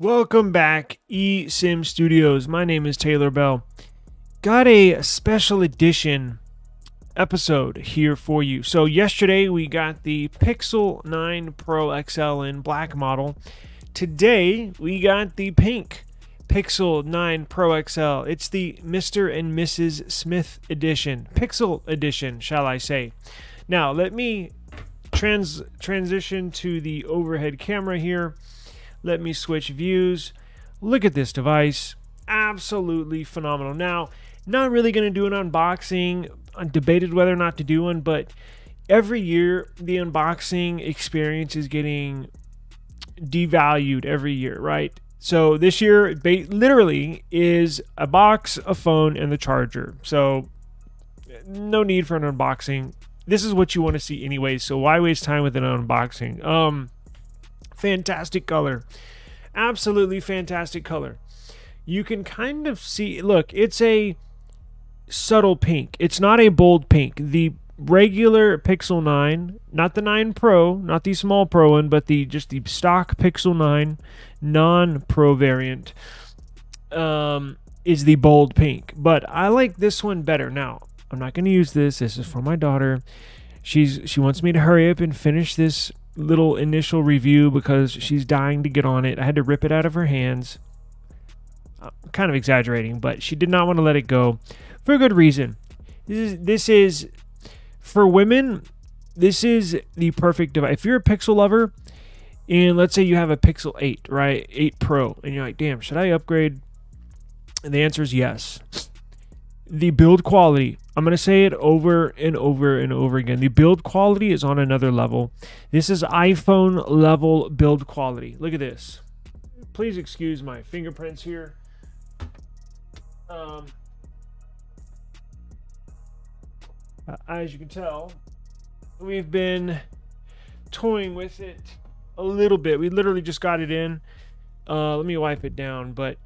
Welcome back, eSIM Studios. My name is Taylor Bell. Got a special edition episode here for you. So, yesterday we got the Pixel 9 Pro XL in black model. Today we got the pink Pixel 9 Pro XL. It's the Mr. and Mrs. Smith edition, Pixel edition, shall I say. Now, let me trans transition to the overhead camera here. Let me switch views. Look at this device. Absolutely phenomenal. Now, not really going to do an unboxing. I debated whether or not to do one, but every year the unboxing experience is getting devalued every year, right? So this year, literally, is a box, a phone, and the charger. So no need for an unboxing. This is what you want to see anyway. So why waste time with an unboxing? Um, fantastic color, absolutely fantastic color. You can kind of see. Look, it's a subtle pink. It's not a bold pink. The regular Pixel 9, not the 9 Pro, not the small Pro one, but the just the stock Pixel 9 non-Pro variant um, is the bold pink. But I like this one better. Now, I'm not going to use this. This is for my daughter. She's she wants me to hurry up and finish this little initial review because she's dying to get on it. I had to rip it out of her hands. I'm kind of exaggerating, but she did not want to let it go for a good reason. This is this is for women, this is the perfect device. If you're a Pixel lover, and let's say you have a Pixel 8, right? 8 Pro, and you're like, damn, should I upgrade? And the answer is yes. The build quality, I'm going to say it over and over and over again. The build quality is on another level. This is iPhone level build quality. Look at this. Please excuse my fingerprints here. Um, uh, as you can tell, we've been toying with it a little bit. We literally just got it in. Uh, let me wipe it down, but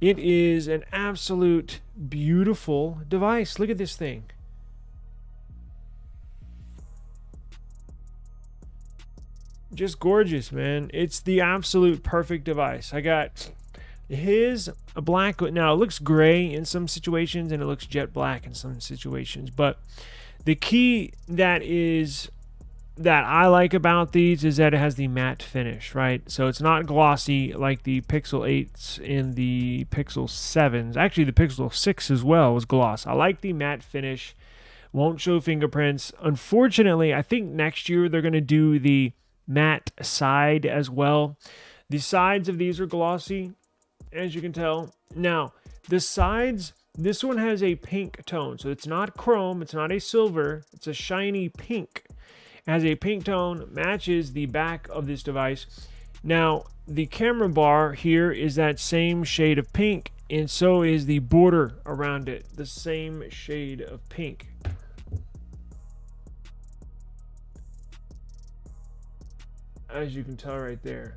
it is an absolute beautiful device. Look at this thing. Just gorgeous, man. It's the absolute perfect device. I got his black now it looks gray in some situations and it looks jet black in some situations but the key that is that I like about these is that it has the matte finish, right? So it's not glossy like the Pixel 8s and the Pixel 7s. Actually, the Pixel 6 as well was gloss. I like the matte finish. Won't show fingerprints. Unfortunately, I think next year they're going to do the matte side as well. The sides of these are glossy, as you can tell. Now, the sides this one has a pink tone, so it's not chrome, it's not a silver, it's a shiny pink. Has a pink tone, matches the back of this device. Now, the camera bar here is that same shade of pink, and so is the border around it, the same shade of pink. As you can tell right there.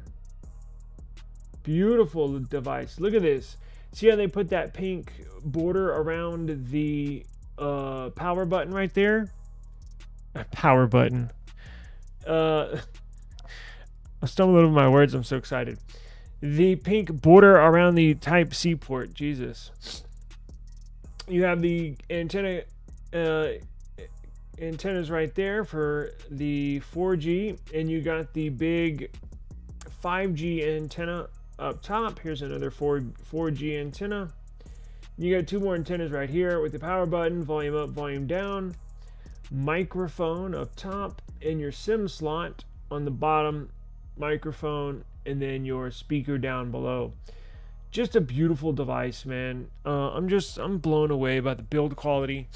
Beautiful device. Look at this. See how they put that pink border around the uh, power button right there? Power button. Uh, I'm stumbling over my words. I'm so excited. The pink border around the Type C port. Jesus. You have the antenna uh, antennas right there for the 4G, and you got the big 5G antenna up top. Here's another 4, 4G antenna. You got two more antennas right here with the power button, volume up, volume down, microphone up top, and your SIM slot on the bottom, microphone, and then your speaker down below. Just a beautiful device, man. Uh, I'm just, I'm blown away by the build quality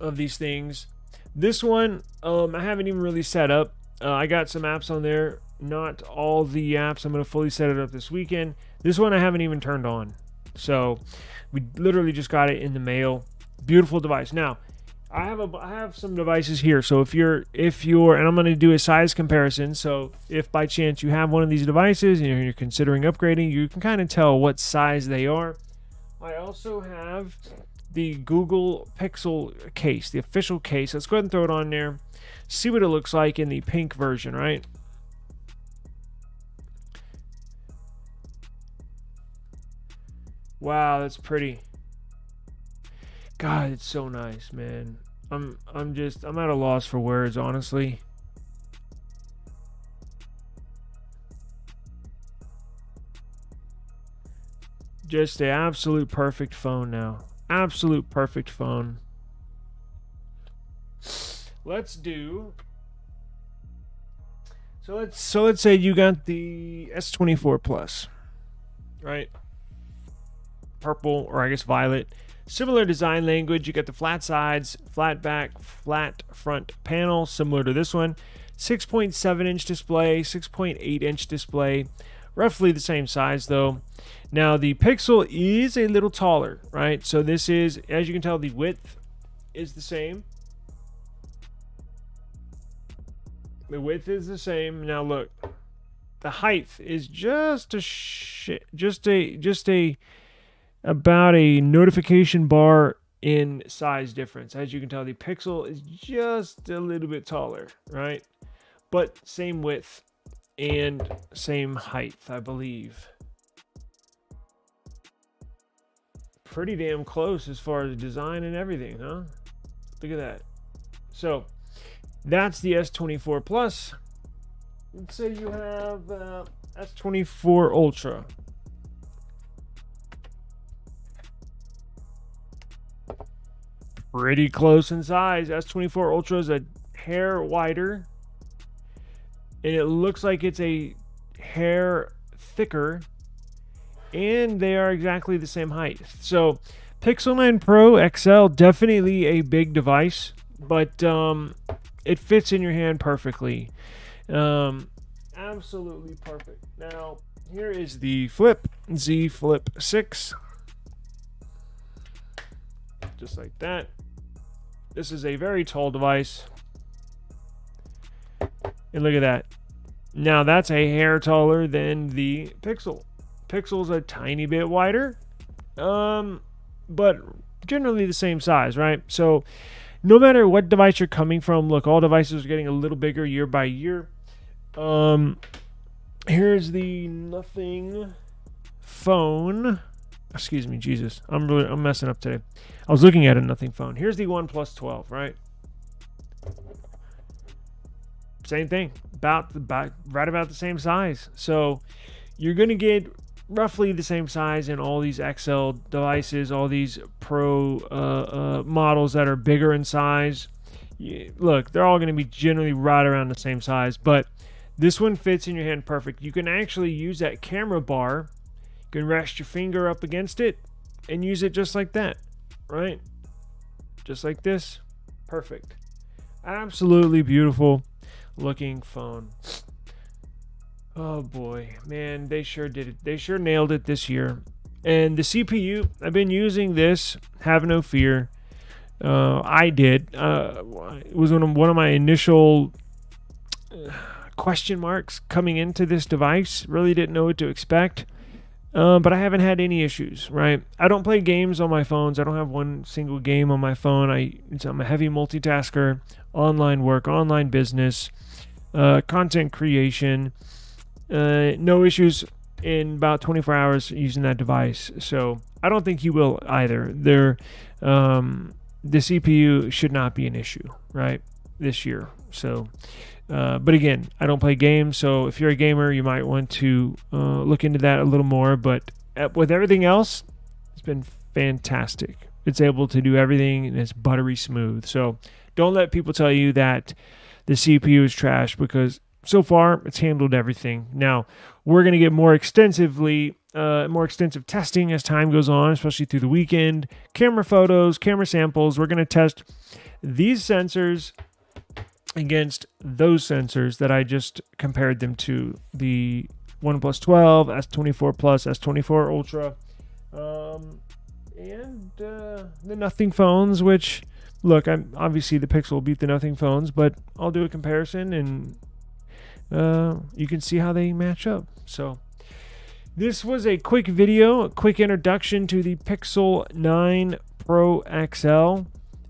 of these things. This one, um, I haven't even really set up. Uh, I got some apps on there not all the apps. I'm going to fully set it up this weekend. This one I haven't even turned on. So we literally just got it in the mail. Beautiful device. Now, I have a I have some devices here. So if you're if you're and I'm going to do a size comparison. So if by chance you have one of these devices and you're considering upgrading, you can kind of tell what size they are. I also have the Google Pixel case, the official case. Let's go ahead and throw it on there. See what it looks like in the pink version, right? Wow, that's pretty. God, it's so nice, man. I'm I'm just I'm at a loss for words, honestly. Just the absolute perfect phone now. Absolute perfect phone. Let's do so let's so let's say you got the S24 Plus, right? Purple or I guess violet. Similar design language. You got the flat sides, flat back, flat front panel, similar to this one. 6.7 inch display, 6.8 inch display, roughly the same size though. Now the Pixel is a little taller, right? So this is, as you can tell, the width is the same. The width is the same. Now look, the height is just a shit, just a just a about a notification bar in size difference. As you can tell, the Pixel is just a little bit taller, right? But same width and same height, I believe. Pretty damn close as far as design and everything, huh? Look at that. So that's the S24 Plus. Let's say you have uh, S24 Ultra. Pretty close in size. S24 Ultra is a hair wider. And it looks like it's a hair thicker. And they are exactly the same height. So Pixel 9 Pro XL, definitely a big device. But um, it fits in your hand perfectly. Um, absolutely perfect. Now, here is the Flip Z Flip 6. Just like that. This is a very tall device. And look at that. Now, that's a hair taller than the Pixel. Pixel's a tiny bit wider, um, but generally the same size, right? So, no matter what device you're coming from, look, all devices are getting a little bigger year by year. Um, here's the nothing phone. Excuse me, Jesus, I'm really I'm messing up today. I was looking at a nothing phone. Here's the One 12, right? Same thing, about the about right about the same size. So you're gonna get roughly the same size in all these XL devices, all these Pro uh, uh, models that are bigger in size. You, look, they're all going to be generally right around the same size, but this one fits in your hand perfect. You can actually use that camera bar. You can rest your finger up against it and use it just like that, right? Just like this. Perfect. Absolutely beautiful looking phone. Oh boy, man, they sure did it. They sure nailed it this year. And the CPU, I've been using this. Have no fear. Uh, I did. Uh, it was one of, one of my initial uh, question marks coming into this device. Really didn't know what to expect. Uh, but I haven't had any issues, right? I don't play games on my phones. I don't have one single game on my phone. I, I'm a heavy multitasker, online work, online business, uh, content creation. Uh, no issues in about 24 hours using that device. So I don't think you will either. There, um, the CPU should not be an issue, right? This year. So, uh, but again, I don't play games. So if you're a gamer, you might want to uh, look into that a little more. But uh, with everything else, it's been fantastic. It's able to do everything and it's buttery smooth. So don't let people tell you that the CPU is trash because so far it's handled everything. Now we're going to get more extensively, uh, more extensive testing as time goes on, especially through the weekend. Camera photos, camera samples. We're going to test these sensors against those sensors that I just compared them to the OnePlus 12, S24 Plus, S24 Ultra, um, and uh, the Nothing phones. Which, look, I'm obviously the Pixel beat the Nothing phones, but I'll do a comparison and uh, you can see how they match up. So this was a quick video, a quick introduction to the Pixel 9 Pro XL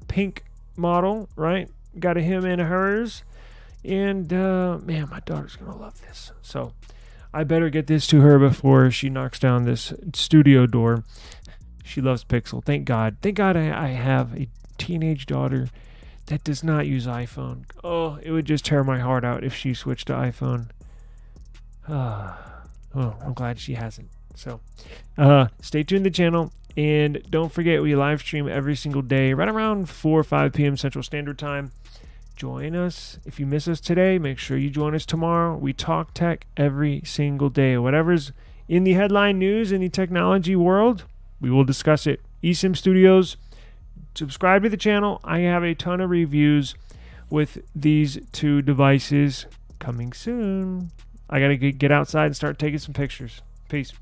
pink model, right? Got a him and hers. And uh, man, my daughter's to love this. So I better get this to her before she knocks down this studio door. She loves Pixel. Thank God. Thank God I, I have a teenage daughter that does not use iPhone. Oh, it would just tear my heart out if she switched to iPhone. Ah, oh, I'm glad she hasn't. So, uh, stay tuned to the channel. And don't forget, we live stream every single day, right around 4 or 5 p.m. Central Standard Time. Join us. If you miss us today, make sure you join us tomorrow. We talk tech every single day. Whatever's in the headline news in the technology world, we will discuss it. eSIM Studios, subscribe to the channel. I have a ton of reviews with these two devices coming soon. I got to get outside and start taking some pictures. Peace.